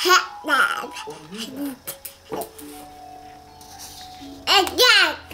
Hot dog. Again.